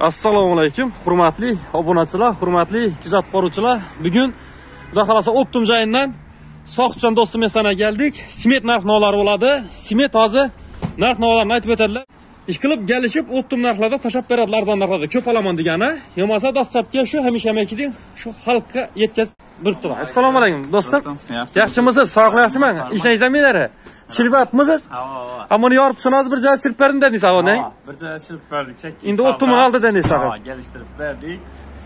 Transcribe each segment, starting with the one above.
assalomu alaykum hurmatli obunachilar hurmatli kuzatib boruvchilar. Bugun xudo xohlasa optim joyidan sohibjon do'stim sana geldik smet narx navlari bo'ladi. Smet hozir narx navlarini aytib o'tadilar. Ish qilib kelishib optim narxlarda tashlab beradilar arzon narxlarda. Ko'p olaman degani bo'lmasa dastlabki shu hamisha hamakiding shu xalqqa yetkazib turadi. Assalomu alaykum do'stim. Do'stim, yaxshi. yaxshimisiz? Sog'liq yaxshimi ishlaringiz zaminlari ha buni yoribsan hozir bir joy chilib berdim dedingiz avvaldan Bir joy chilib berdik. Endi o'ttimni vaqt. oldi dedingiz kelishtirib berdik.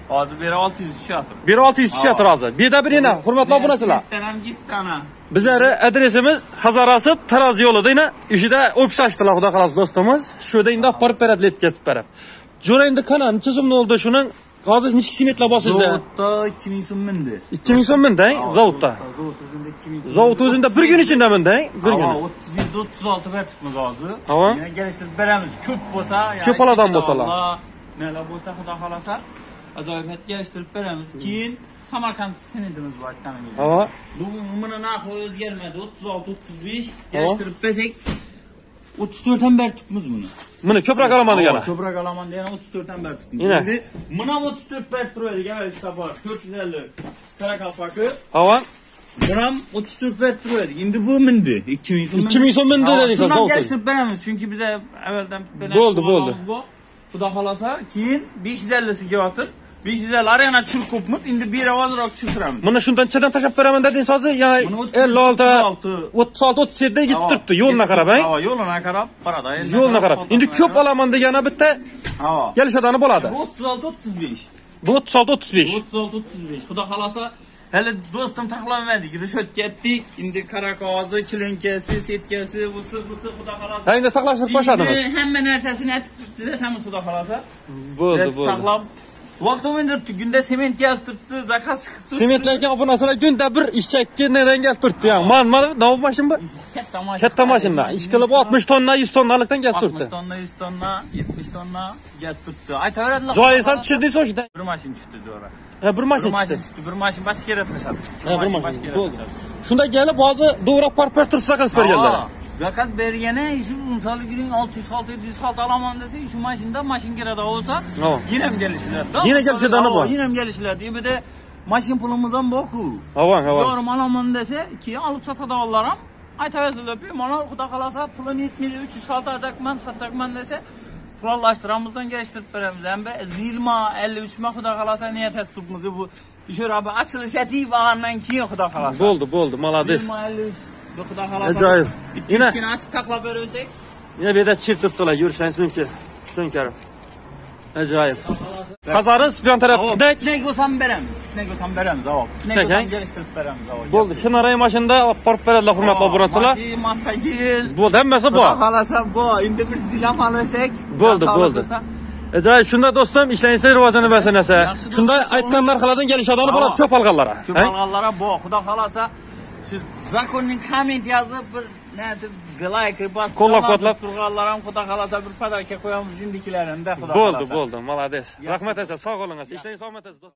Hozir beri 600 tushyapti. bir olti yuz tushyapti hozir beda bir yana hurmatli obunachilar Bittadan ham gitti ana. bizlari adresimiz hazarasi taroz yo'lida yana ishida ofis ochdilar xudo xohlasa do'stimiz shu yerda endi olib borib beradi yetkazib berib jo'ra endi qana necha so'm bo'ldi shuning hozir nechi smetlar bor sizda Zavodda 2000 so'm mindi. ikki ming so'm menda zavodda Zavod o'zida 2000 so'm. zavod o'zida bir kun ichida menda bir kun Hava 37 36 bertikmiz hozir. Hava. Yana kelishtirib beramiz. Ko'p bo'lsa, ya'ni Ko'p ichida bo'lsalar. Nelar bo'lsa xudo xolasa ajoyib kelishtirib beramiz. Keyin Samarqand senedimiz bor aytganingiz. havo Bu buni narxi o'zgarmadi. 36 35 kelishtirib bersak 34 dan beri tutmiz buni. Buni ko'proq olaman degani Ko'proq olaman degani 34 dan beri tutmiz. Ina. Endi mana 34 beri turadi, avvalgi safar 450 Karakalpaki. havo Buni ham 34 beri turadi. Endi bu mindi. 2000 so'm. 2000 so'm mindi dedingiz, Shundan kelishtirib beramiz, chunki biz avvaldan Bo'ldi, bo'ldi. Xudo xolasa, keyin 550 siga yotib 550 arena chur ko'pmiz. Endi bir avvalroq tushiramiz. buni shundan chadan tashlab beraman dedingiz hozir yana Buni 56 36 36 37 yetib turibdi yo'lina qarab ha yo'lina qarab, qarada. yo'lina qarab endi ko'p olaman degani bitta Ha. kelishadani bo'ladi 36 35. bu 36 35 36 35. Xudo xolasa, hali do'stim taxlamadik. Rishot ketdik. Endi karakozi, klinkasi, setkasi, busi, busi xudo xolasa. ha endi taxlashni boshladimiz Endi hamma narsasini aytib tuzatamiz xudo xolasa. bo'ldi bo'ldi Taxlab Vaqtda men deb günde sement yaltırdı, zakas çıktı. Sementlerken bu nasıl günde bir iş çekti, neden geltirdi ya? Man man, dava başın mı? Kette maşın da. İş kılıp 60 tonla, 100 tonlalıktan geltirdi. 60 tonla, 100 tonla, 70 tonla geltirdi. Ay tövbe edin. Zor insan çürdüyse o işte. Bir maşın çürdü zora. He bir maşın çürdü. Bir maşın başka yere atmış abi. He bir maşın başka yere atmış abi. Şunda gelip bazı doğru apar pertür sakas per Zakat bergene şu Musalı günün 600 600 600 alaman dese şu maşında maşın kirada olsa O. yine mi gelişler? Yine gelişler ne bu? Yine mi gelişler diye bir de maşın pulumuzdan boku. Havan havan. Yorum alaman dese ki alıp sata da ollaram. Ay tavası öpüyorum ona kuda kalasa pulun yetmiyor 300 kaldı alacak ben satacak ben dese kurallaştıramızdan geliştirip veremiz. Hem de zilma 53 me kuda kalasa niyet ettik bizi bu. Şöyle abi açılış eti bağından ki kuda kalasa. Boldu boldu malades. Zilma 53 bu xudo xolasa. Ajoyib. Yine Yine- yine açıp taklab verirsek yana bu yerda chir turibdilar yurishingiz mumkin tushunkarim ajoyib hazari spion tarafida Ne olsam beremiz. Ne olsam beremiz. Avab. Ne Peki. olsam geliştirip beremiz. avab. bo'ldi shinarang mashinada olib borib beradilar hurmatli obunachilar Maşin, mastagil. hammasi Xudo bor xolasa bu. Endi bir zilam bo'lsa, ajoyib shunda do'stim ishlaringizga rivojini bersin esa Yaxshi shunda do'stim. aytgan narxlardan kelishadigan bo'ladi Ha. ko'p olganlar Ko'p olganlara bu. Xudo xolasa siz zakonin komment yazıb bir nədir like bas. Kolla kodla turğallaram xuda xalata bir padarka qoyamız indikilərində xuda. Boldu, boldu, malades. Rahmet asa, sağ olun asa. İşləyin, sağ olun asa.